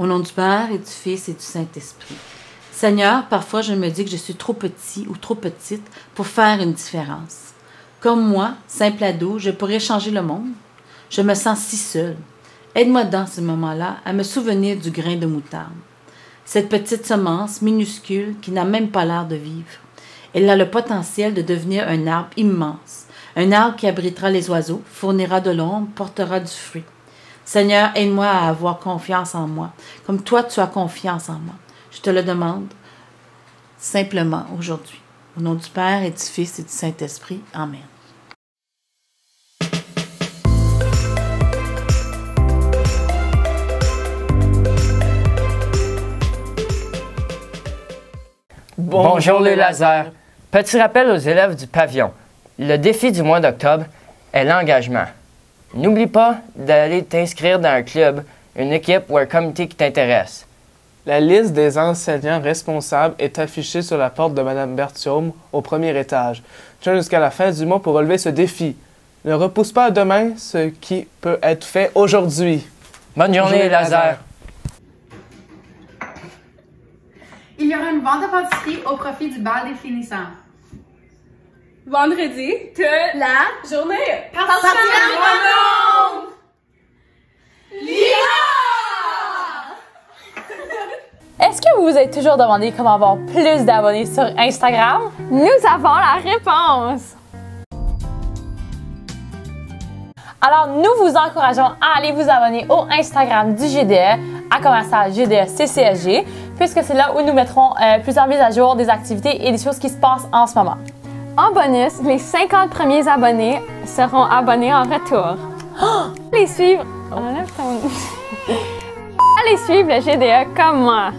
Au nom du Père et du Fils et du Saint-Esprit. Seigneur, parfois je me dis que je suis trop petit ou trop petite pour faire une différence. Comme moi, simple ado, je pourrais changer le monde. Je me sens si seule. Aide-moi dans ce moment-là à me souvenir du grain de moutarde. Cette petite semence minuscule qui n'a même pas l'air de vivre. Elle a le potentiel de devenir un arbre immense, un arbre qui abritera les oiseaux, fournira de l'ombre, portera du fruit. Seigneur, aide-moi à avoir confiance en moi, comme toi tu as confiance en moi. Je te le demande simplement aujourd'hui. Au nom du Père et du Fils et du Saint-Esprit. Amen. Bonjour les lasers. Petit rappel aux élèves du pavillon. Le défi du mois d'octobre est l'engagement. N'oublie pas d'aller t'inscrire dans un club, une équipe ou un comité qui t'intéresse. La liste des enseignants responsables est affichée sur la porte de Mme Berthiaume au premier étage. Tiens jusqu'à la fin du mois pour relever ce défi. Ne repousse pas à demain ce qui peut être fait aujourd'hui. Bonne journée, Journée laser. laser. Il y aura une vente de pâtisserie au profit du bal des finissants. Vendredi, de La journée. partie Est-ce que vous vous êtes toujours demandé comment avoir plus d'abonnés sur Instagram? Nous avons la réponse! Alors, nous vous encourageons à aller vous abonner au Instagram du GDE, à commercial GDE CCSG, puisque c'est là où nous mettrons euh, plusieurs mises à jour des activités et des choses qui se passent en ce moment. En bonus, les 50 premiers abonnés seront abonnés en retour. Allez suivre. Enlève ton- Allez suivre le GDE comme moi.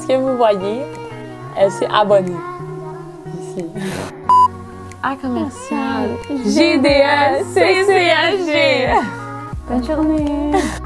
Ce que vous voyez, elle s'est abonnée. Ici. À commercial. GDE CCSG! Bonne journée.